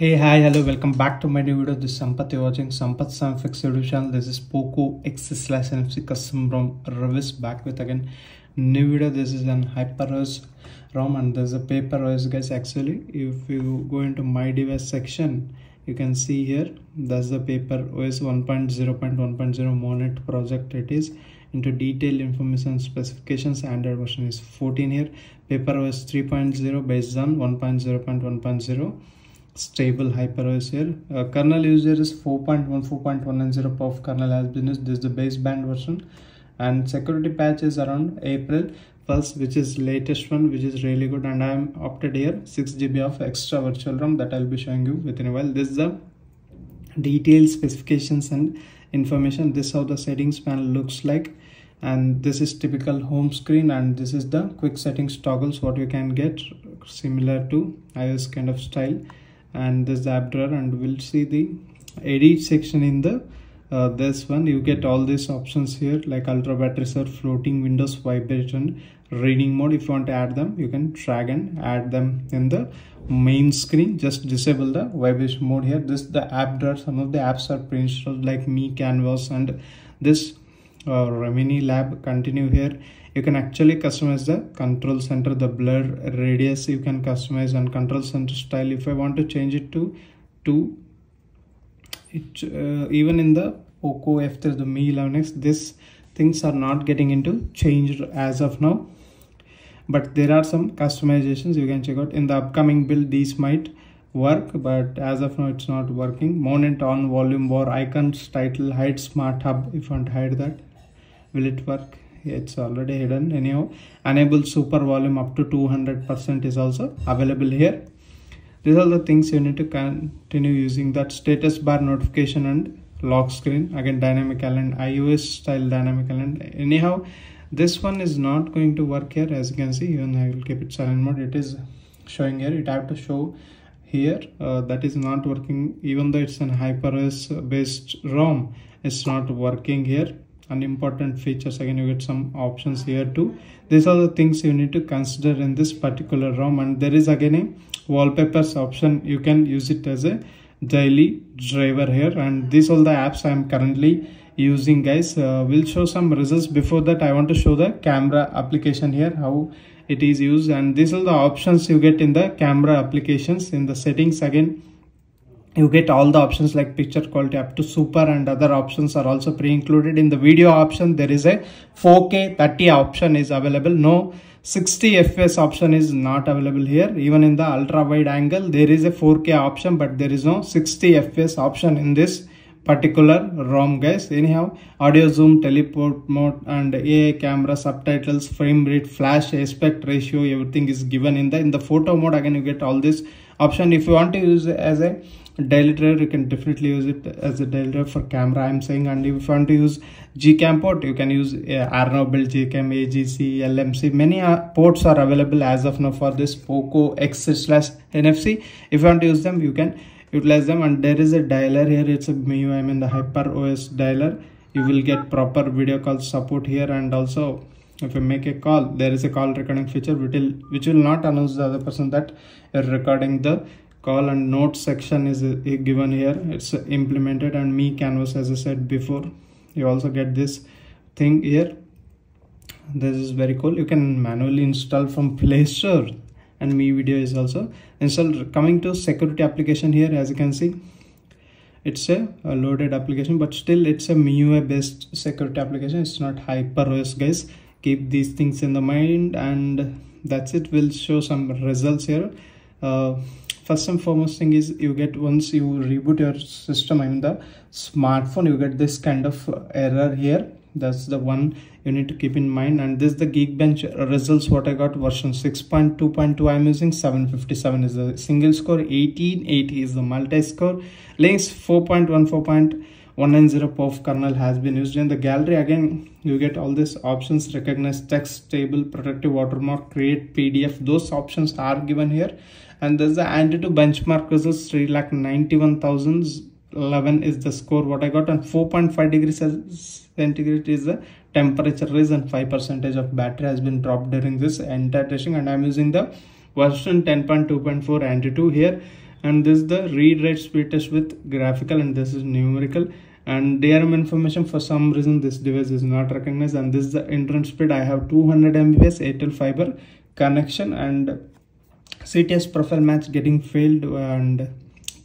Hey, hi, hello, welcome back to my new video. This is Sampath. You're watching Sampath Samfix YouTube channel. This is Poco X slash NFC custom ROM Revis back with again new video. This is an HyperOS ROM and there's a paper OS guys. Actually, if you go into my device section, you can see here that's the paper OS 1.0.1.0 Monet project. It is into detailed information specifications. Android version is 14 here. Paper OS 3.0 based on 1.0.1.0 stable hyperos here. Uh, kernel user is 4.1 4.190 perf kernel has been used this is the baseband version. And security patch is around april 1st which is latest one which is really good. And i am opted here 6 gb of extra virtual ram that i'll be showing you within a while. This is the detailed specifications and information. This how the settings panel looks like. And this is typical home screen. And this is the quick settings toggles what you can get similar to ios kind of style and this app drawer and we'll see the edit section in the uh, this one. You get all these options here like ultra battery or floating windows vibration reading mode. If you want to add them you can drag and add them in the main screen. Just disable the vibration mode here. This the app drawer some of the apps are pre-installed like Mi Canvas and this uh, remini lab continue here you can actually customize the control center the blur radius. You can customize and control center style. If i want to change it to to it uh, even in the poco after the mi 11x this things are not getting into changed as of now. But there are some customizations you can check out. In the upcoming build these might work but as of now it's not working. Monet on volume bar icons title hide smart hub. If you want to hide that will it work it's already hidden. Anyhow enable super volume up to 200 percent is also available here. These are the things you need to continue using. That status bar notification and lock screen. Again dynamic island ios style dynamic island anyhow this one is not going to work here. As you can see even i will keep it silent mode. It is showing here. It have to show here. Uh, that is not working. Even though it's an hyperos based rom it's not working here unimportant features. Again you get some options here too. These are the things you need to consider in this particular ROM. And there is again a wallpapers option. You can use it as a daily driver here. And these all the apps I am currently using guys. Uh, will show some results. Before that I want to show the camera application here how it is used. And these are the options you get in the camera applications in the settings. Again you get all the options like picture quality up to super and other options are also pre-included. In the video option there is a 4k 30 option is available. No 60 fps option is not available here. Even in the ultra wide angle there is a 4k option but there is no 60 fps option in this particular ROM guys. Anyhow audio zoom teleport mode and AI camera subtitles frame rate flash aspect ratio everything is given in the in the photo mode. Again you get all this option. If you want to use as a driver you can definitely use it as a driver for camera. I'm saying and if you want to use gcam port you can use uh, arno build gcam agc lmc many uh, ports are available as of now for this poco x slash nfc if you want to use them you can utilize them. And there is a dialer here. It's a MIUI I mean the hyper os dialer. You will get proper video call support here. And also if you make a call there is a call recording feature which will which will not announce the other person that you're recording the call and note section is uh, given here. It's implemented and Mi Canvas as i said before. You also get this thing here. This is very cool. You can manually install from play store. And Mi Video is also installed. Coming to security application here as you can see it's a, a loaded application but still it's a MIUI based security application. It's not HyperOS guys. Keep these things in the mind and that's it. We'll show some results here. Uh, first and foremost thing is you get once you reboot your system i mean the smartphone you get this kind of error here. That's the one you need to keep in mind. And this is the geekbench results what i got version 6.2.2 i'm using 757 is the single score. 1880 is the multi score Linux 4.14. 190 perf kernel has been used in the gallery. Again you get all these options recognize text table protective watermark create pdf those options are given here and there's the AnTuTu benchmark results 3 lakh 91,011 is the score what i got and 4.5 degrees centigrade is the temperature rise and 5 percentage of battery has been dropped during this entire testing. And i'm using the version 10.2.4 AnTuTu here. And this is the read write speed test with graphical and this is numerical. And DRM information for some reason this device is not recognized. And this is the internet speed. I have 200 Mbps Airtel fiber connection and CTS profile match getting failed and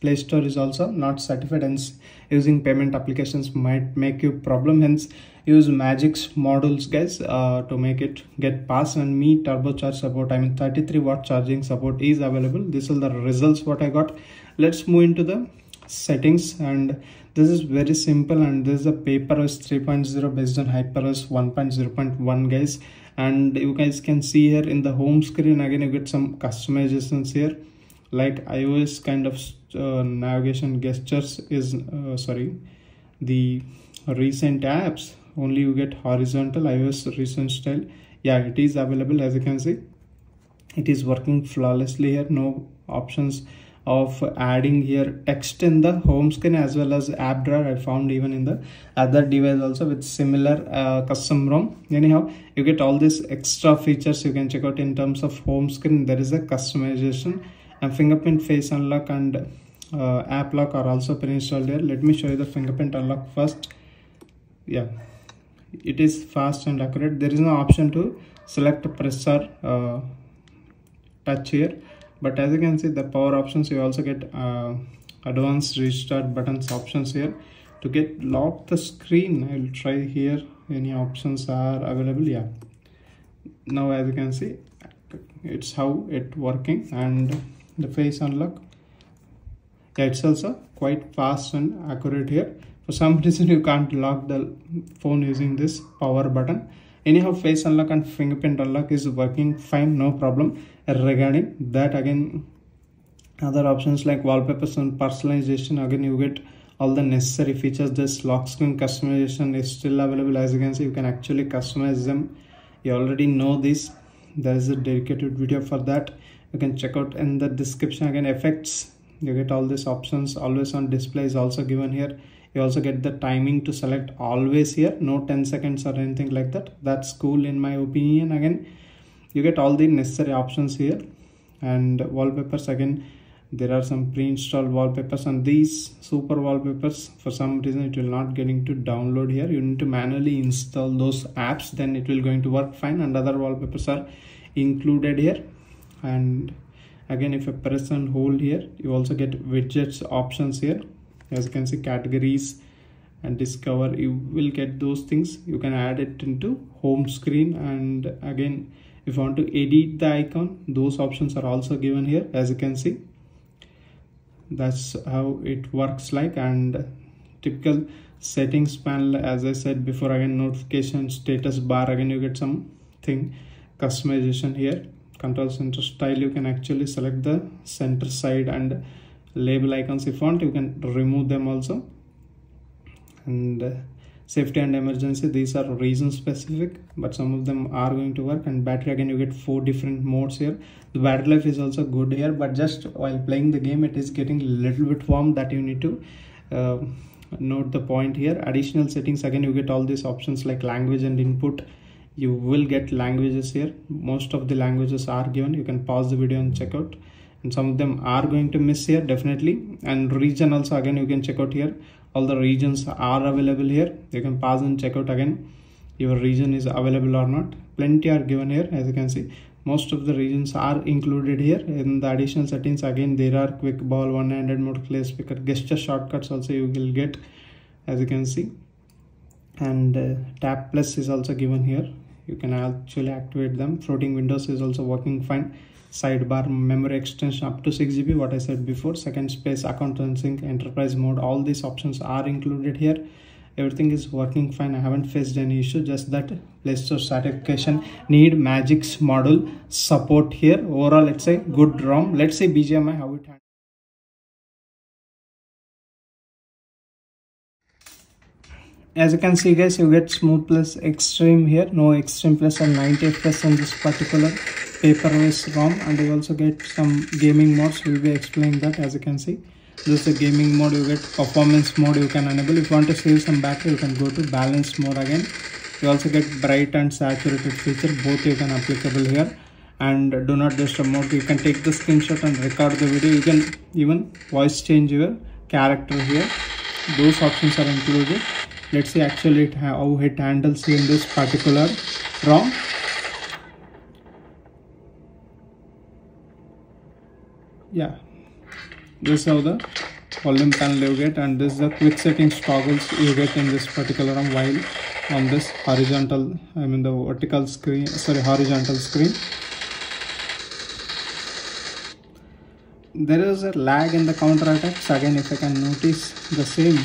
Play Store is also not certified hence using payment applications might make you problem. Hence use Magisk models guys uh, to make it get pass and Mi turbocharge support. I mean 33 watt charging support is available. This is the results what I got. Let's move into the settings and this is very simple and this is a paperOS 3.0 based on HyperOS 1.0.1 guys and you guys can see here in the home screen again you get some customizations here. Like iOS kind of uh, navigation gestures is uh, sorry the recent apps only you get horizontal iOS recent style. Yeah it is available as you can see. It is working flawlessly here no options of adding here text in the home screen as well as app drawer i found even in the other device also with similar uh, custom rom. Anyhow you get all these extra features you can check out in terms of home screen. There is a customization and fingerprint face unlock and uh, app lock are also pre-installed here. Let me show you the fingerprint unlock first. Yeah. It is fast and accurate. There is no option to select press or uh, touch here but as you can see the power options you also get uh, advanced restart buttons options here. To get lock the screen i will try here. Any options are available yeah. Now as you can see it's how it working and the face unlock. Yeah it's also quite fast and accurate here. For some reason you can't lock the phone using this power button anyhow face unlock and fingerprint unlock is working fine no problem. Regarding that again other options like wallpapers and personalization again you get all the necessary features. This lock screen customization is still available. As you can see you can actually customize them. You already know this. There is a dedicated video for that. You can check out in the description. Again effects you get all these options. Always on display is also given here you also get the timing to select always here. No 10 seconds or anything like that. That's cool in my opinion. Again you get all the necessary options here. And wallpapers again there are some pre-installed wallpapers and these super wallpapers for some reason it will not getting to download here. You need to manually install those apps then it will going to work fine. And other wallpapers are included here. And again if a press and hold here you also get widgets options here as you can see categories and discover you will get those things. You can add it into home screen. And again if you want to edit the icon those options are also given here as you can see. That's how it works like. And typical settings panel as i said before again notification status bar. Again you get some thing customization here. Control center style you can actually select the center side and label icons if you want you can remove them also. And uh, safety and emergency these are region specific but some of them are going to work. And battery again you get four different modes here. The battery life is also good here but just while playing the game it is getting a little bit warm that you need to uh, note the point here. Additional settings again you get all these options like language and input. You will get languages here. Most of the languages are given. You can pause the video and check out and some of them are going to miss here definitely. And region also again you can check out here. All the regions are available here. You can pause and check out again your region is available or not. Plenty are given here as you can see. Most of the regions are included here. In the additional settings again there are quick ball one-handed mode clear speaker gesture shortcuts also you will get as you can see. And uh, tap plus is also given here you can actually activate them. Floating windows is also working fine. Sidebar memory extension up to 6 GB what I said before. Second space account sync enterprise mode all these options are included here. Everything is working fine. I haven't faced any issue. Just that Play Store certification need Magisk model support here. Overall let's say good ROM. Let's say BGMI how it as you can see guys you get smooth plus extreme here. No extreme plus and 90 fps on this particular paperOS ROM and you also get some gaming modes. We'll be explaining that as you can see. This is a gaming mode. You get performance mode you can enable. If you want to save some battery you can go to balanced mode again. You also get bright and saturated feature. Both you can applicable here. And do not disturb mode. You can take the screenshot and record the video. You can even voice change your character here. Those options are included let's see actually it how it handles in this particular ROM. Yeah. This is how the volume panel you get and this is the quick settings toggles you get in this particular ROM while on this horizontal I mean the vertical screen sorry horizontal screen. There is a lag in the counter attacks. Again if I can notice the same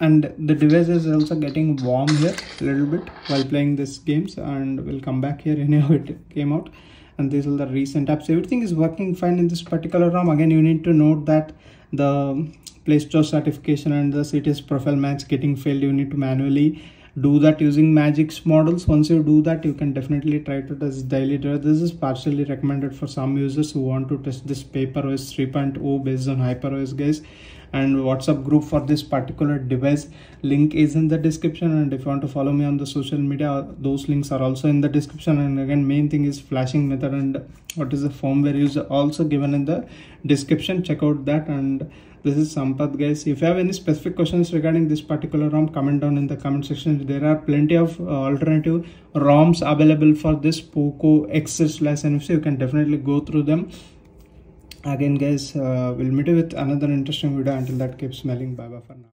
and the device is also getting warm here a little bit while playing this games and we'll come back here anyhow it came out. And these are the recent apps everything is working fine in this particular ROM. Again you need to note that the play store certification and the cts profile match getting failed. You need to manually do that using Magisk models. Once you do that you can definitely try to test daily this is partially recommended for some users who want to test this paperOS 3.0 based on hyperOS guys and whatsapp group for this particular device. Link is in the description and if you want to follow me on the social media those links are also in the description. And again main thing is flashing method and what is the firmware used also given in the description. Check out that. And this is Sampath guys. If you have any specific questions regarding this particular ROM comment down in the comment section. There are plenty of uh, alternative ROMs available for this POCO X slash NFC you can definitely go through them again guys uh, we'll meet you with another interesting video. Until that keep smelling. Bye bye for now